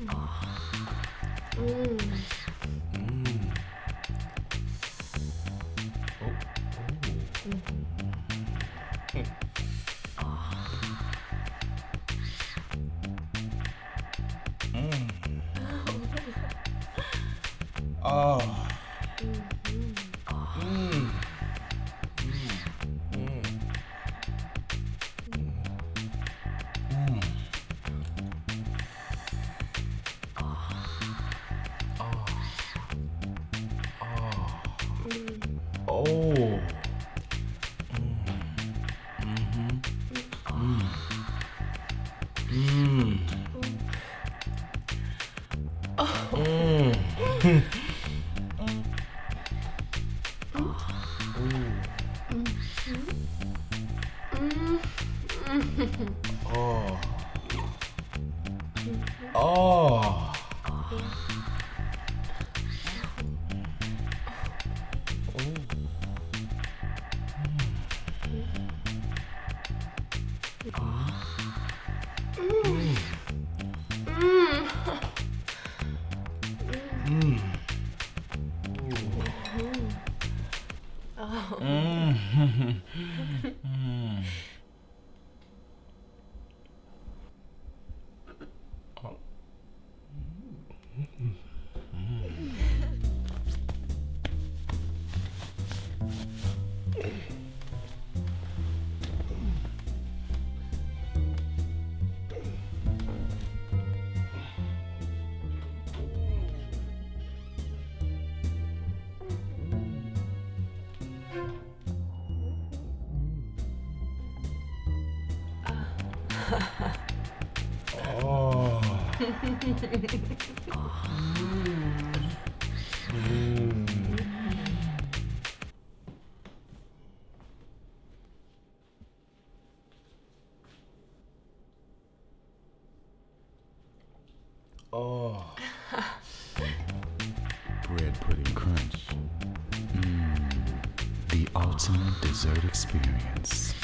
음. 음. 어? 오. 음. 아. 음. 음. 음. 음. 음. 어. 어. 음. 哦。oh. mm. Oh. Bread pudding crunch. Mm. The ultimate dessert experience.